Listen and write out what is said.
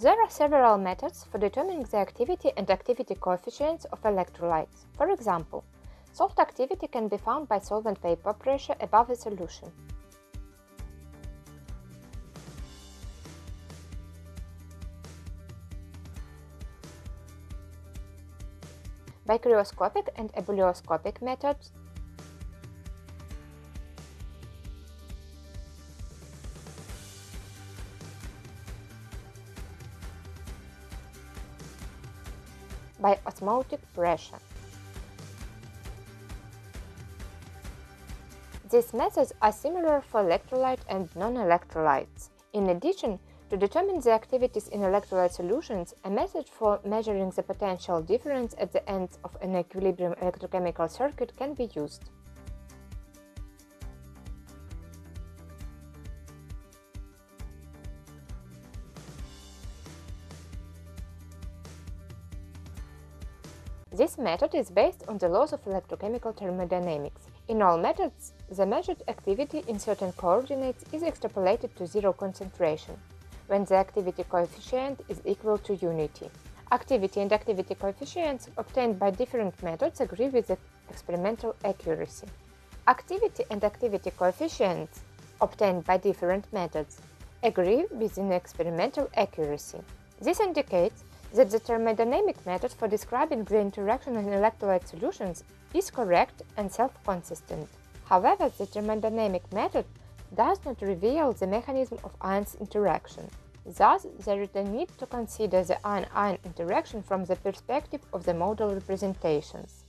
There are several methods for determining the activity and activity coefficients of electrolytes. For example, salt activity can be found by solvent vapor pressure above the solution. By cryoscopic and ebullioscopic methods, by osmotic pressure. These methods are similar for electrolyte and non-electrolytes. In addition, to determine the activities in electrolyte solutions, a method for measuring the potential difference at the ends of an equilibrium electrochemical circuit can be used. This method is based on the laws of electrochemical thermodynamics. In all methods, the measured activity in certain coordinates is extrapolated to zero concentration, when the activity coefficient is equal to unity. Activity and activity coefficients obtained by different methods agree with the experimental accuracy. Activity and activity coefficients obtained by different methods agree with experimental accuracy. This indicates that the thermodynamic method for describing the interaction in electrolyte solutions is correct and self-consistent. However, the thermodynamic method does not reveal the mechanism of ions interaction. Thus, there is a need to consider the ion-ion interaction from the perspective of the model representations.